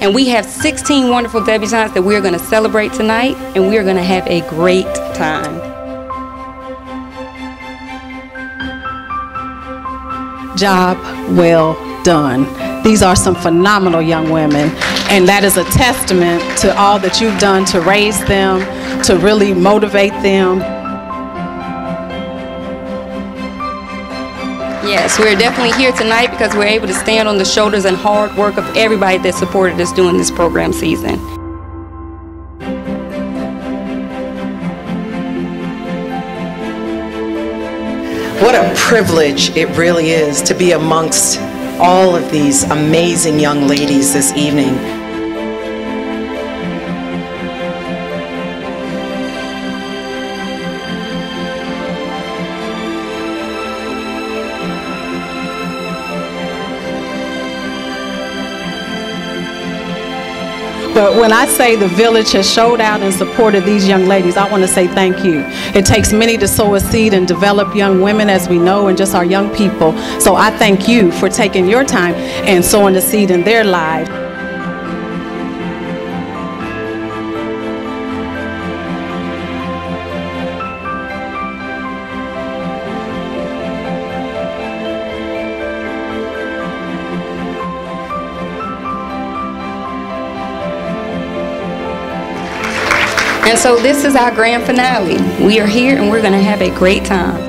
And we have 16 wonderful debutantes that we're going to celebrate tonight, and we're going to have a great time. Job well done. These are some phenomenal young women, and that is a testament to all that you've done to raise them, to really motivate them. Yes, we're definitely here tonight because we're able to stand on the shoulders and hard work of everybody that supported us during this program season. What a privilege it really is to be amongst all of these amazing young ladies this evening. But when I say the village has showed out and supported these young ladies, I want to say thank you. It takes many to sow a seed and develop young women, as we know, and just our young people. So I thank you for taking your time and sowing the seed in their lives. And so this is our grand finale. We are here and we're going to have a great time.